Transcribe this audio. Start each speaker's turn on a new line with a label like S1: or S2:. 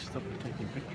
S1: stop taking pictures.